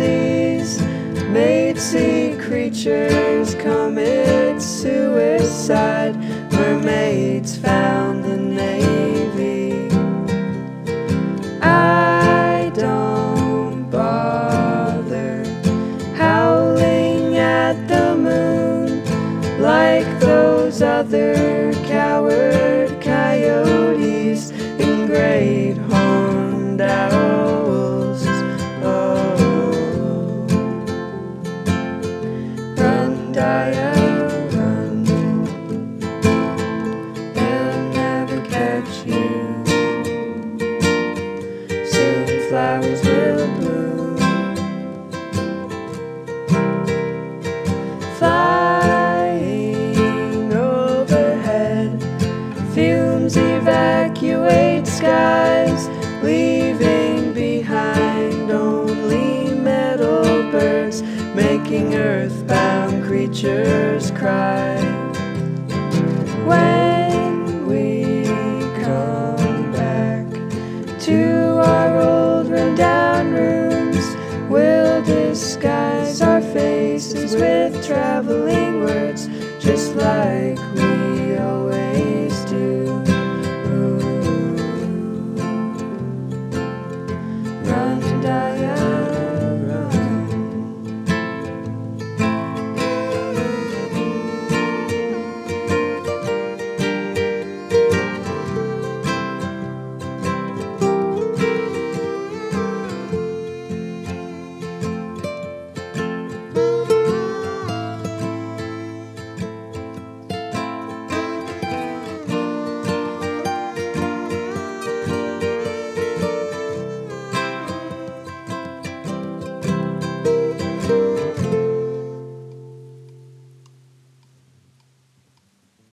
seas made sea creatures commit suicide. Mermaids found the Navy. I don't bother howling at the moon like those other cowards. Flowers will bloom. Flying overhead, fumes evacuate skies, leaving earthbound creatures cry. When we come back to our old rundown rooms, we'll disguise our faces with traveling words, just like we always